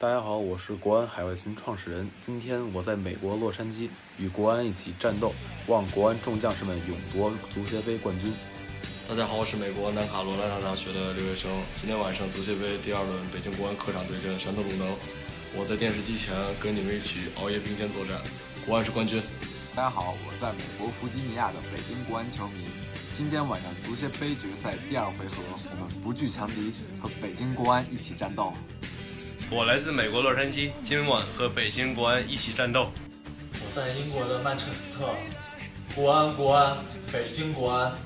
大家好，我是国安海外群创始人。今天我在美国洛杉矶与国安一起战斗，望国安众将士们勇夺足协杯冠军。大家好，我是美国南卡罗来纳大学的留学生。今天晚上足协杯第二轮，北京国安客场对阵山东鲁能。我在电视机前跟你们一起熬夜并肩作战，国安是冠军。大家好，我在美国弗吉尼亚的北京国安球迷。今天晚上足协杯决赛第二回合，我们不惧强敌，和北京国安一起战斗。我来自美国洛杉矶，今晚和北京国安一起战斗。我在英国的曼彻斯特，国安国安，北京国安。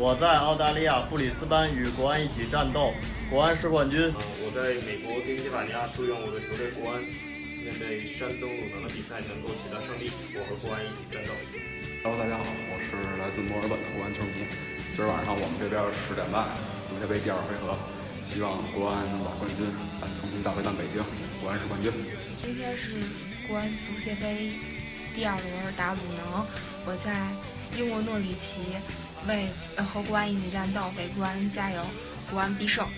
我在澳大利亚布里斯班与国安一起战斗，国安是冠军。我在美国宾夕法尼亚，祝愿我的球队国安面对山东鲁能的比赛能够取得胜利。我和国安一起战斗。Hello，大家好，我是来自墨尔本的国安球迷。今儿晚上我们这边十点半足协杯第二回合。希望国安能把冠军重新带回咱北京，国安是冠军。今天是国安足协杯第二轮打鲁能，我在英国诺里奇为和国安一起战斗，为国安加油，国安必胜。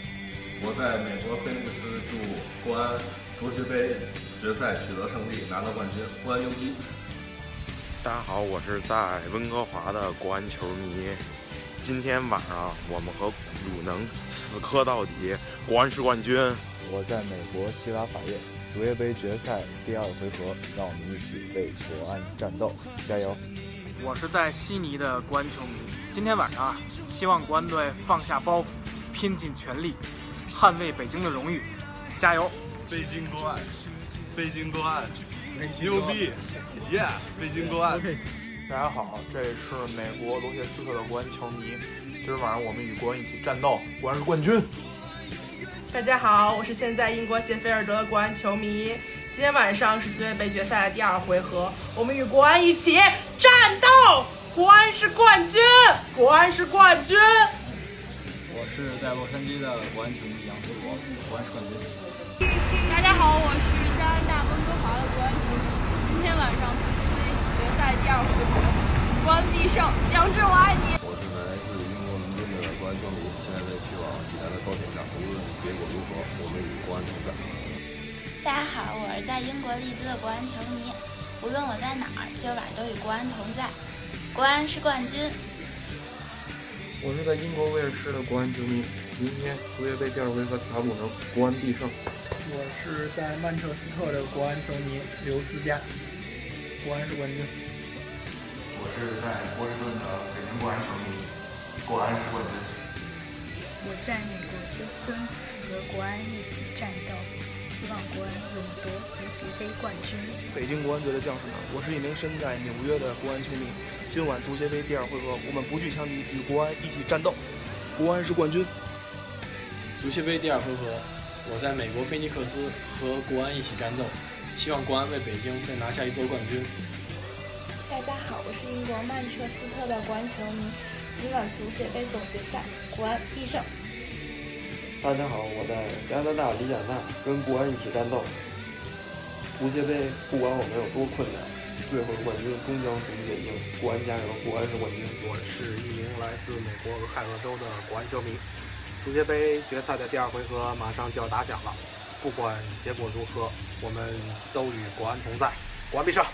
我在美国菲尼克斯祝国安足协杯决赛取得胜利，拿到冠军，国安牛逼！大家好，我是在温哥华的国安球迷。今天晚上我们和鲁能死磕到底，国安是冠军。我在美国希拉法院足协杯决赛第二回合，让我们一起为国安战斗，加油！我是在悉尼的国安球迷，今天晚上啊，希望国安队放下包袱，拼尽全力，捍卫北京的荣誉，加油！北京国安，北京国安，牛逼，耶！北京国安。大家好，这里是美国罗切斯特的国安球迷。今儿晚上我们与国安一起战斗，国安是冠军。大家好，我是现在英国谢菲尔德的国安球迷。今天晚上是足协杯决赛的第二回合，我们与国安一起战斗，国安是冠军，国安是冠军。我是在洛杉矶的国安球迷杨思博，国安是冠军。大家好，我是加拿大温哥华的国安球迷。今天晚上。在第二回合，国安必胜！杨志，我爱你。我是来自英国伦敦的国安球迷，现在在去往济南的高铁上，无论结果如何，我们与国安同在。大家好，我是在英国利兹的国安球迷，无论我在哪儿，今晚都与国安同在。国安是冠军。我是在英国威尔士的国安球迷，明天足协杯第二回合打鲁能，国安必胜。我是在曼彻斯特的国安球迷刘思佳，国安是冠军。我是在波士顿的北京国安球迷，国安是冠军。我在美国休斯敦和国安一起战斗，希望国安勇夺足协杯冠军。北京国安队的将士们，我是一名身在纽约的国安球迷。今晚足协杯第二回合，我们不惧强敌，与国安一起战斗，国安是冠军。足协杯第二回合，我在美国菲尼克斯和国安一起战斗，希望国安为北京再拿下一座冠军。大家好，我是英国曼彻斯特的国安球迷。今晚足协杯总决赛，国安必胜。大家好，我在加拿大里贾纳跟国安一起战斗。足协杯不管我们有多困难，最后的冠军终将属于北京。国安加油，国安是冠军。我是一名来自美国俄亥俄州的国安球迷。足协杯决赛的第二回合马上就要打响了，不管结果如何，我们都与国安同在，国安必胜。